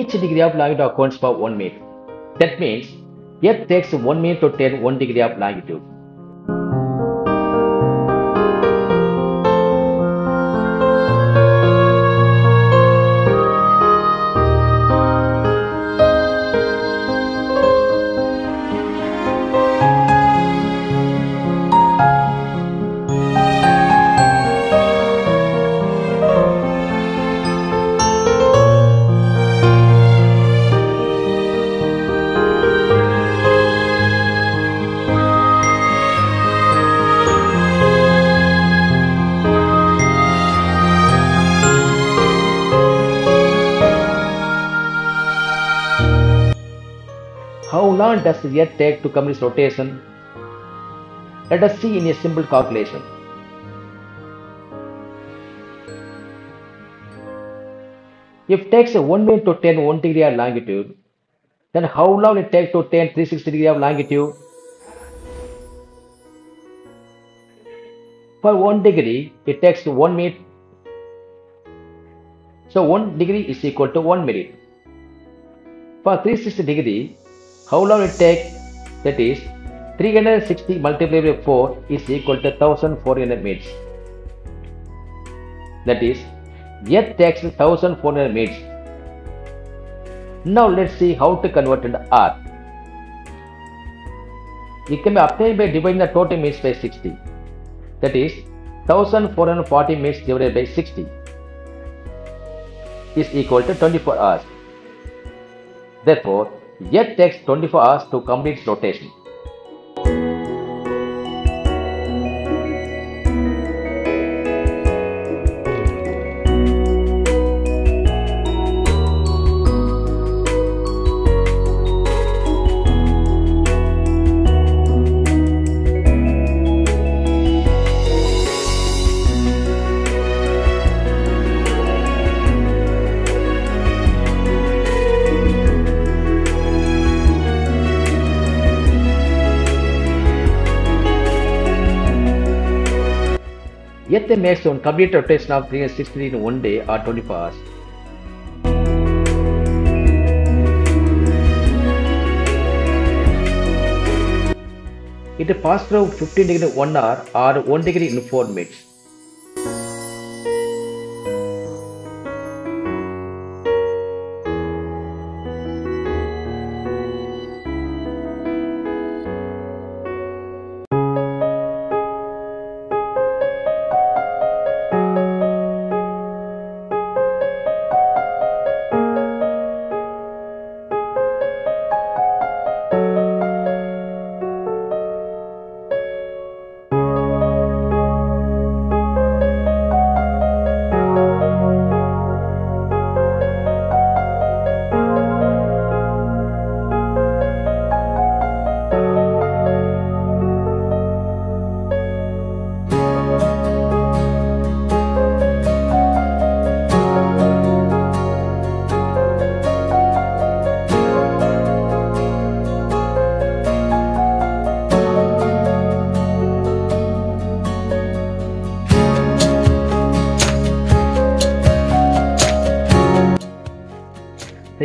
each degree of longitude accounts for 1 minute. That means Earth takes 1 minute to turn 1 degree of longitude. Long does Earth take to complete its rotation? Let us see in a simple calculation. If it takes 1 minute to turn 1 degree of longitude, then how long it takes to turn 360 degree of longitude? For 1 degree, it takes 1 minute. So 1 degree is equal to 1 minute. For 360 degree, how long it takes? That is 360 multiplied by 4 is equal to 1400 minutes. That is, Earth takes 1400 minutes. Now let's see how to convert into hour. It can be obtained by dividing the total minutes by 60. That is, 1440 minutes divided by 60 is equal to 24 hours. Therefore, Earth takes 24 hours to complete its rotation. they make one complete rotation of 360 in one day or 24 hours. It passes through 15 degree in 1 hour or 1 degree in 4 minutes.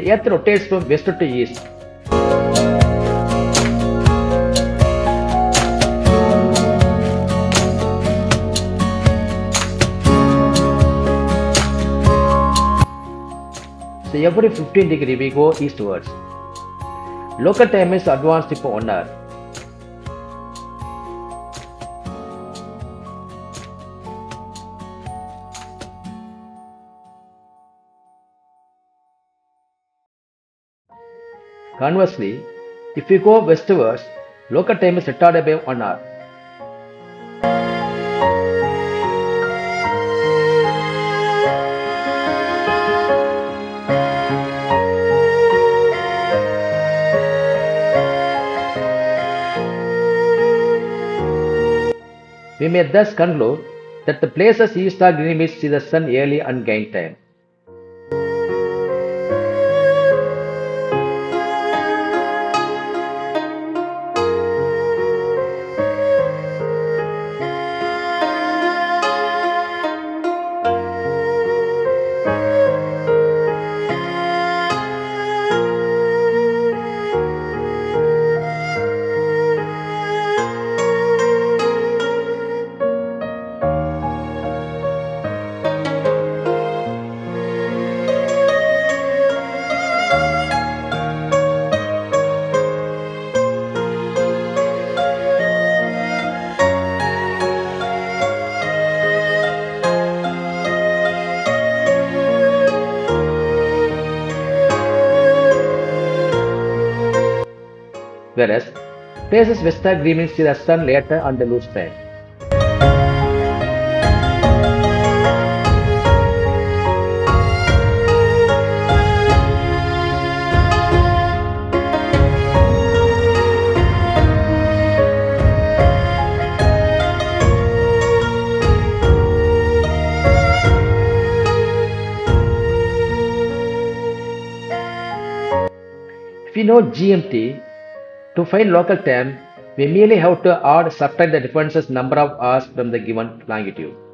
Earth rotates from west to east. So every 15 degree we go eastwards. Local time is advanced for one hour. Conversely, if we go westwards, local time is retarded by 1 hour. We may thus conclude that the places east of Greenwich see the sun early and gain time. Whereas places west of Greenwich see the sun later and lose time. If we know GMT, to find local time, we merely have to add subtract the differences number of hours from the given longitude.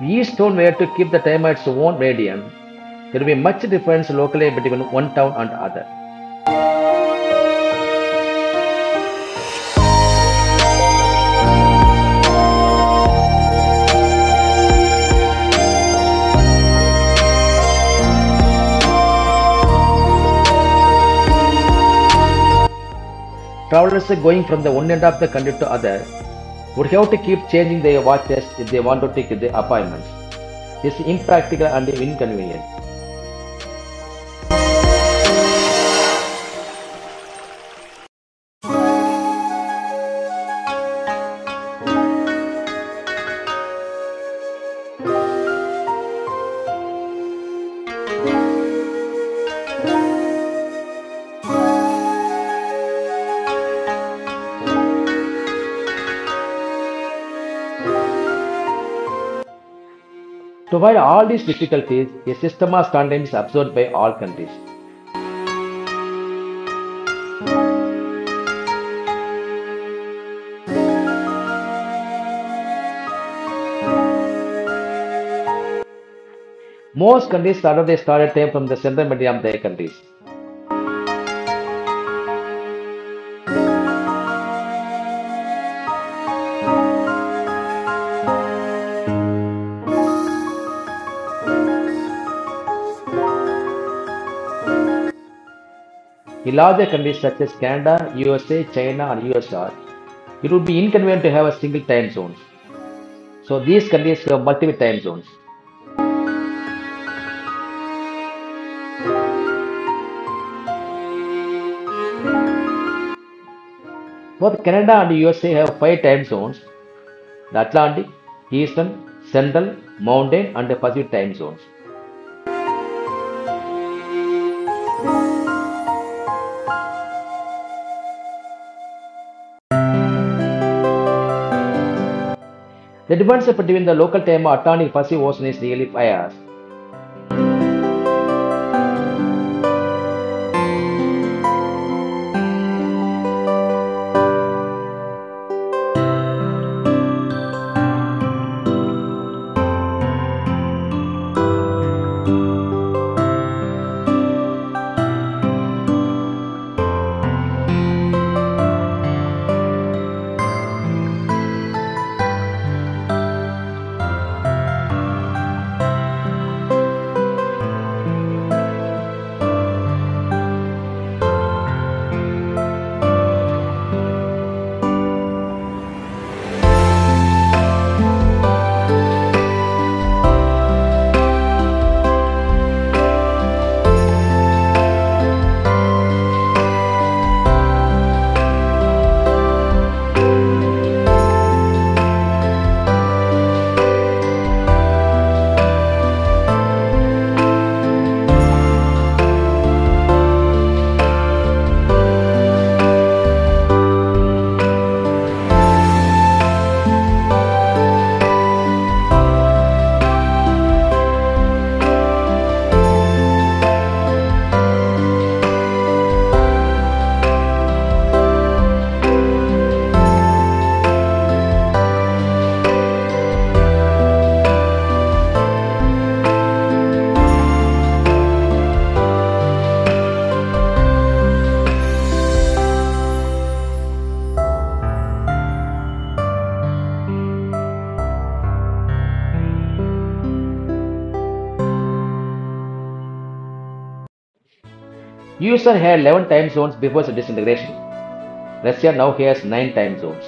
We use stone where to keep the time at its own meridian. There will be much difference locally between one town and other. Travelers going from the one end of the country to other would have to keep changing their watches if they want to take the appointments. It's impractical and inconvenient. To avoid all these difficulties, a system of standards is observed by all countries. Most countries start their standard time from the central meridian of their countries. In larger countries such as Canada, USA, China, and USSR, it would be inconvenient to have a single time zone. So these countries have multiple time zones. Both Canada and USA have five time zones the Atlantic, Eastern, Central, Mountain, and Pacific time zones. The difference between the local time Atlantic Pacific Ocean is nearly 5 USSR had 11 time zones before its disintegration. Russia now has 9 time zones.